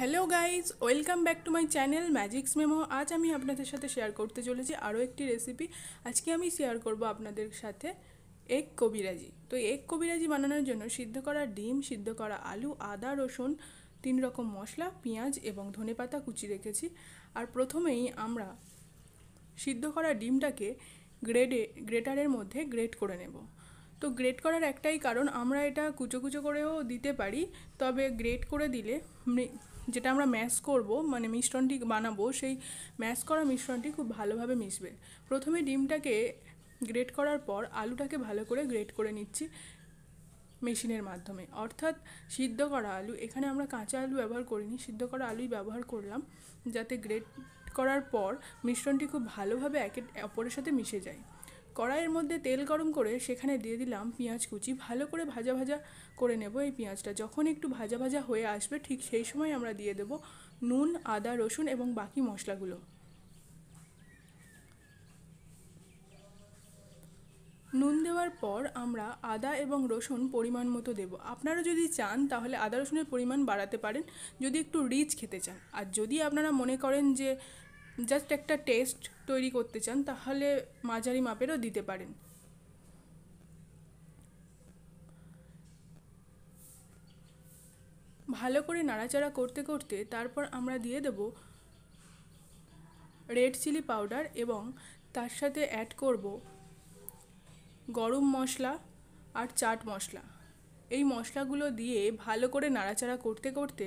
Hello guys welcome back to my channel Magics Memo আজ আমি আপনাদের সাথে শেয়ার করতে চলেছি আরও একটি রেসিপি আজকে আমি শেয়ার করব আপনাদের সাথে এগ কবিরাজি। তো এগ কবিরাজি বানানোর জন্য সিদ্ধ করা ডিম, সিদ্ধ করা আলু, আদা, রসুন, তিন রকম মশলা, পেঁয়াজ এবং ধনেপাতা কুচি রেখেছি। আর প্রথমেই আমরা সিদ্ধ করা ডিমটাকে গ্রেডে গ্রেটারের মধ্যে গ্রেট করে নেব। তো গ্রেট করার একটাই কারণ, আমরা এটা কুচো কুচো করেও দিতে পারি, তবে গ্রেট করে দিলে যেটা আমরা ম্যাশ করব মানে মিশ্রণটি বানাবো, সেই ম্যাশ করা মিশ্রণটি খুব ভালোভাবে মিশবে। প্রথমে ডিমটাকে গ্রেট করার পর আলুটাকে ভালো করে গ্রেট করে নিচ্ছি মেশিনের মাধ্যমে। অর্থাৎ সিদ্ধ করা আলু, এখানে আমরা কাঁচা আলু ব্যবহার করিনি, সিদ্ধ করা আলুই ব্যবহার করলাম, যাতে গ্রেট করার পর মিশ্রণটি খুব ভালোভাবে একে অপরের সাথে মিশে যায়। কড়াইয়ের মধ্যে তেল গরম করে সেখানে দিয়ে দিলাম পেঁয়াজ কুচি। ভালো করে ভাজা ভাজা করে নেব এই পেঁয়াজটা। যখন একটু ভাজা ভাজা হয়ে আসবে, ঠিক সেই সময় আমরা দিয়ে দেব নুন, আদা, রসুন এবং বাকি মশলাগুলো। নুন দেওয়ার পর আমরা আদা এবং রসুন পরিমাণ মতো দেব। আপনারা যদি চান, তাহলে আদা রসুনের পরিমাণ বাড়াতে পারেন। যদি একটু রিচ খেতে চান। আর যদি আপনারা মনে করেন যে জাস্ট একটা টেস্ট তৈরি করতে চান, তাহলে মাঝারি মাপেরও দিতে পারেন। ভালো করে নাড়াচাড়া করতে করতে তারপর আমরা দিয়ে দেব রেড চিলি পাউডার এবং তার সাথে অ্যাড করব গরম মশলা আর চাট মশলা। এই মশলাগুলো দিয়ে ভালো করে নাড়াচাড়া করতে করতে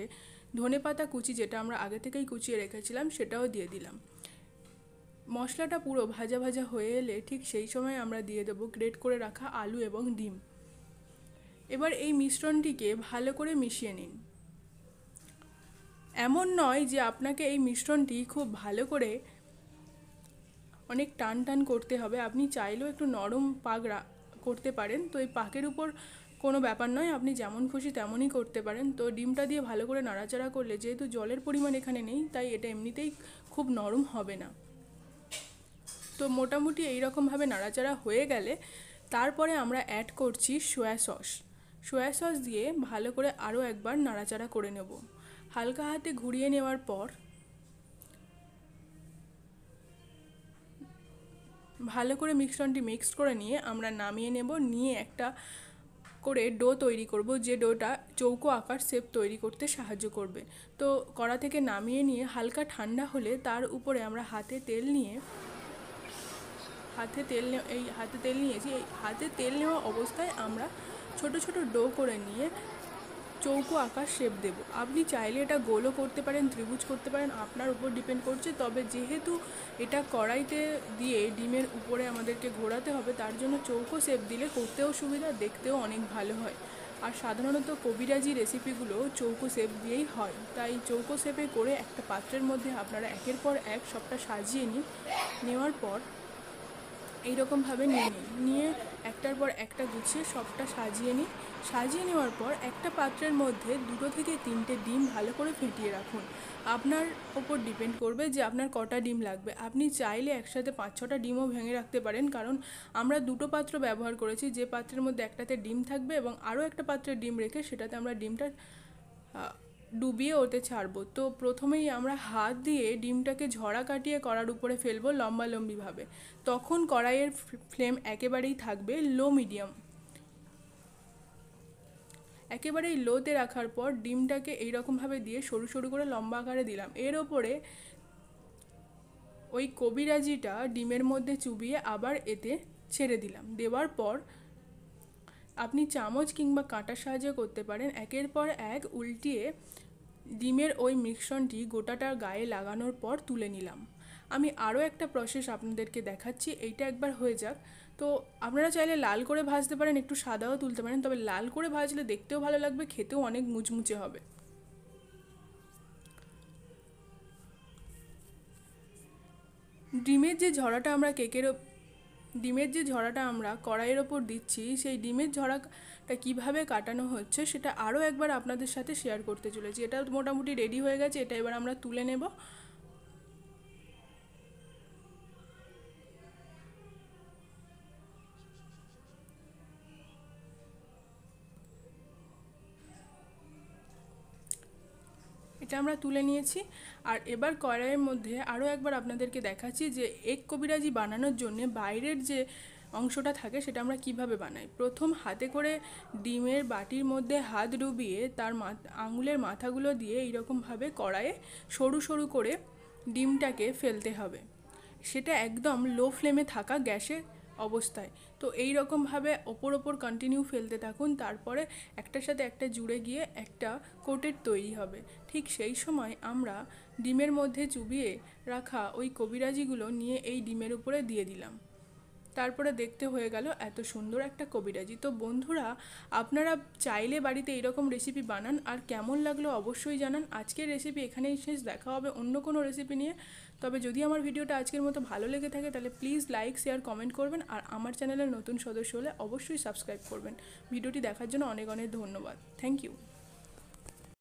ধনে পাতা কুচি যেটা আমরা আগে থেকেই কুচিয়ে রেখেছিলাম, সেটাও দিয়ে দিলাম। মশলাটা পুরো ভাজা ভাজা হয়ে এলে ঠিক সেই সময় আমরা দিয়ে দেবো গ্রেট করে রাখা আলু এবং ডিম। এবার এই মিশ্রণটিকে ভালো করে মিশিয়ে নিন। এমন নয় যে আপনাকে এই মিশ্রণটি খুব ভালো করে অনেক টান টান করতে হবে। আপনি চাইলেও একটু নরম পাক করতে পারেন। তো এই পাকের উপর কোনো ব্যাপার নয়, আপনি যেমন খুশি তেমনই করতে পারেন। তো ডিমটা দিয়ে ভালো করে নাড়াচাড়া করলে যেহেতু জলের পরিমাণ এখানে নেই, তাই এটা এমনিতেই খুব নরম হবে না। তো মোটামুটি এইরকমভাবে নাড়াচাড়া হয়ে গেলে তারপরে আমরা অ্যাড করছি সোয়া সস সোয়া সস দিয়ে ভালো করে আরও একবার নাড়াচাড়া করে নেব। হালকা হাতে ঘুরিয়ে নেওয়ার পর ভালো করে মিশ্রণটি মিক্সড করে নিয়ে আমরা নামিয়ে নেব। নিয়ে একটা করে ডো তৈরি করব, যে ডোটা চৌকো আকার শেপ তৈরি করতে সাহায্য করবে। তো কড়া থেকে নামিয়ে নিয়ে হালকা ঠান্ডা হলে তার উপরে আমরা হাতে তেল নিয়ে, হাতে তেল এই হাতে তেল নিয়েছি, এই হাতে তেল নেওয়া অবস্থায় আমরা ছোট ছোট ডো করে নিয়ে চৌকো আকার শেপ দেব। আপনি চাইলে এটা গোলও করতে পারেন, ত্রিভুজ করতে পারেন, আপনার উপর ডিপেন্ড করছে। তবে যেহেতু এটা কড়াইতে দিয়ে ডিমের উপরে আমাদেরকে ঘোরাতে হবে, তার জন্য চৌকো শেপ দিলে করতেও সুবিধা, দেখতেও অনেক ভালো হয়। আর সাধারণত কবিরাজি রেসিপিগুলো চৌকো শেপ দিয়েই হয়। তাই চৌকো শেপে করে একটা পাত্রের মধ্যে আপনারা একের পর এক সবটা সাজিয়ে নিন। নেওয়ার পর এইরকমভাবে নিয়ে নিই। নিয়ে একটার পর একটা গুছিয়ে সবটা সাজিয়ে নিই। সাজিয়ে নেওয়ার পর একটা পাত্রের মধ্যে দুটো থেকে তিনটে ডিম ভালো করে ফেটিয়ে রাখুন। আপনার ওপর ডিপেন্ড করবে যে আপনার কটা ডিম লাগবে। আপনি চাইলে একসাথে পাঁচ ছটা ডিমও ভেঙে রাখতে পারেন, কারণ আমরা দুটো পাত্র ব্যবহার করেছি। যে পাত্রের মধ্যে একটাতে ডিম থাকবে এবং আরও একটা পাত্রে ডিম রেখে সেটাতে আমরা ডিমটা ডুবিয়ে ওতে ছাড়বো। তো প্রথমেই আমরা হাত দিয়ে ডিমটাকে ঝরা কাটিয়ে কড়ার উপরে ফেলব লম্বালম্বিভাবে তখন কড়াইয়ের ফ্লেম একেবারেই থাকবে লো মিডিয়াম। একেবারেই লোতে রাখার পর ডিমটাকে এইরকমভাবে দিয়ে সরু সরু করে লম্বা আকারে দিলাম। এর ওপরে ওই কবিরাজিটা ডিমের মধ্যে চুবিয়ে আবার এতে ছেড়ে দিলাম। দেওয়ার পর আপনি চামচ কিংবা কাঁটার সাহায্যে করতে পারেন। একের পর এক উল্টিয়ে ডিমের ওই মিশ্রণটি গোটাটার গায়ে লাগানোর পর তুলে নিলাম। আমি আরও একটা প্রসেস আপনাদেরকে দেখাচ্ছি, এইটা একবার হয়ে যাক। তো আপনারা চাইলে লাল করে ভাজতে পারেন, একটু সাদাও তুলতে পারেন, তবে লাল করে ভাজলে দেখতেও ভালো লাগবে, খেতেও অনেক মুচমুচে হবে। ডিমের যে ঝরাটা আমরা কেকের ডিমের যে ঝরাটা আমরা কড়াইয়ের ওপর দিচ্ছি, সেই ডিমের ঝরাটা কীভাবে কাটানো হচ্ছে সেটা আরও একবার আপনাদের সাথে শেয়ার করতে চলেছি। এটা মোটামুটি রেডি হয়ে গেছে, এটা এবার আমরা তুলে নেব। এটা আমরা তুলে নিয়েছি। আর এবার কড়াইয়ের মধ্যে আরও একবার আপনাদেরকে দেখাচ্ছি যে এক কবিরাজি বানানোর জন্য বাইরের যে অংশটা থাকে সেটা আমরা কীভাবে বানাই। প্রথম হাতে করে ডিমের বাটির মধ্যে হাত ডুবিয়ে তার আঙুলের মাথাগুলো দিয়ে এইরকমভাবে কড়াইয়ে সরু সরু করে ডিমটাকে ফেলতে হবে। সেটা একদম লো ফ্লেমে থাকা গ্যাসে অবস্থায়। তো এই রকমভাবে ওপর ওপর কন্টিনিউ ফেলতে থাকুন, তারপরে একটার সাথে একটা জুড়ে গিয়ে একটা কোটের তৈরি হবে। ঠিক সেই সময় আমরা ডিমের মধ্যে চুবিয়ে রাখা ওই কবিরাজিগুলো নিয়ে এই ডিমের উপরে দিয়ে দিলাম। তারপরে দেখতে হয়ে গেল এত সুন্দর একটা কবিরাজি। তো বন্ধুরা, আপনারা চাইলে বাড়িতে এইরকম রেসিপি বানান আর কেমন লাগল অবশ্যই জানান। আজকের রেসিপি এখানেই শেষ, দেখা হবে অন্য কোনো রেসিপি নিয়ে। তবে যদি আমার ভিডিওটা আজকের মতো ভালো লেগে থাকে তাহলে প্লিজ লাইক শেয়ার কমেন্ট করবেন আর আমার চ্যানেলের নতুন সদস্য হলে অবশ্যই সাবস্ক্রাইব করবেন। ভিডিওটি দেখার জন্য অনেক অনেক ধন্যবাদ। Thank you